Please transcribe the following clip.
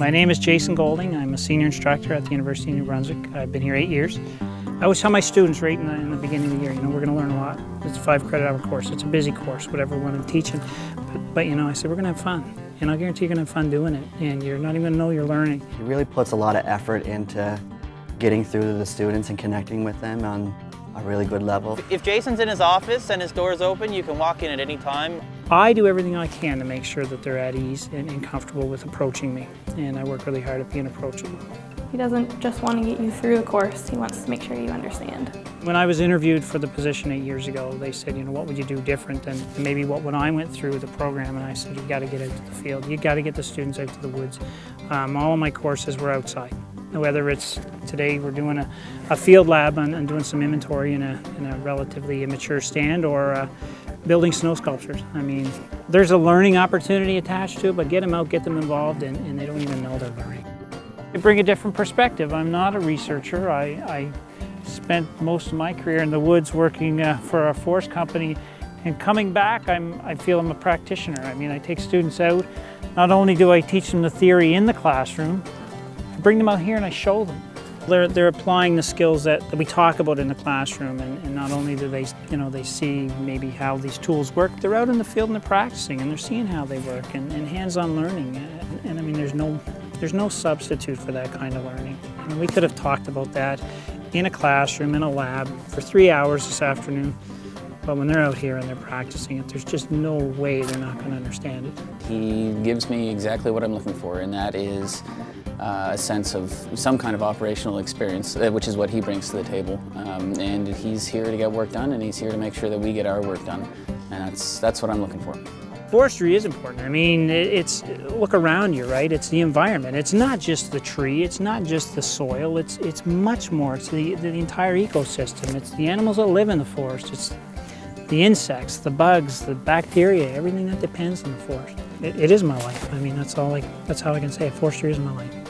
My name is Jasen Golding. I'm a senior instructor at the University of New Brunswick. I've been here eight years. I always tell my students right in the, in the beginning of the year, you know, we're going to learn a lot. It's a five credit hour course. It's a busy course, whatever one I'm teaching. But, but, you know, I said, we're going to have fun. And I guarantee you're going to have fun doing it. And you're not even going to know you're learning. He really puts a lot of effort into getting through to the students and connecting with them on a really good level. If Jasen's in his office and his door's open, you can walk in at any time. I do everything I can to make sure that they're at ease and, and comfortable with approaching me. And I work really hard at being approachable. He doesn't just want to get you through a course, he wants to make sure you understand. When I was interviewed for the position eight years ago, they said, you know, what would you do different than maybe what when I went through the program? And I said, you got to get out to the field. You got to get the students out to the woods. Um, all of my courses were outside. Whether it's today we're doing a, a field lab and, and, doing some inventory in a, in a relatively immature stand or uh, building snow sculptures. I mean, there's a learning opportunity attached to it, but get them out, get them involved, and, and they don't even know they're learning. I bring a different perspective. I'm not a researcher. I, I spent most of my career in the woods working uh, for a forest company and coming back, I'm, I feel I'm a practitioner. I mean, I take students out. Not only do I teach them the theory in the classroom, bring them out here and I show them. They're, they're applying the skills that, that we talk about in the classroom and, and, not only do they, you know, they see maybe how these tools work, they're out in the field and they're practicing and they're seeing how they work and, and hands-on learning. And, and I mean, there's no, there's no substitute for that kind of learning. And we could have talked about that in a classroom, in a lab, for three hours this afternoon. But when they're out here and they're practicing it, there's just no way they're not going to understand it. He gives me exactly what I'm looking for, and that is uh, a sense of some kind of operational experience, uh, which is what he brings to the table. Um, and he's here to get work done, and he's here to make sure that we get our work done. And that's, that's what I'm looking for. Forestry is important. I mean, it's look around you, right? It's the environment. It's not just the tree. It's not just the soil. It's it's much more. It's the the entire ecosystem. It's the animals that live in the forest. It's the insects, the bugs, the bacteria, everything that depends on the forest. It, it is my life. I mean, that's all. I, that's how I can say it. Forestry is my life.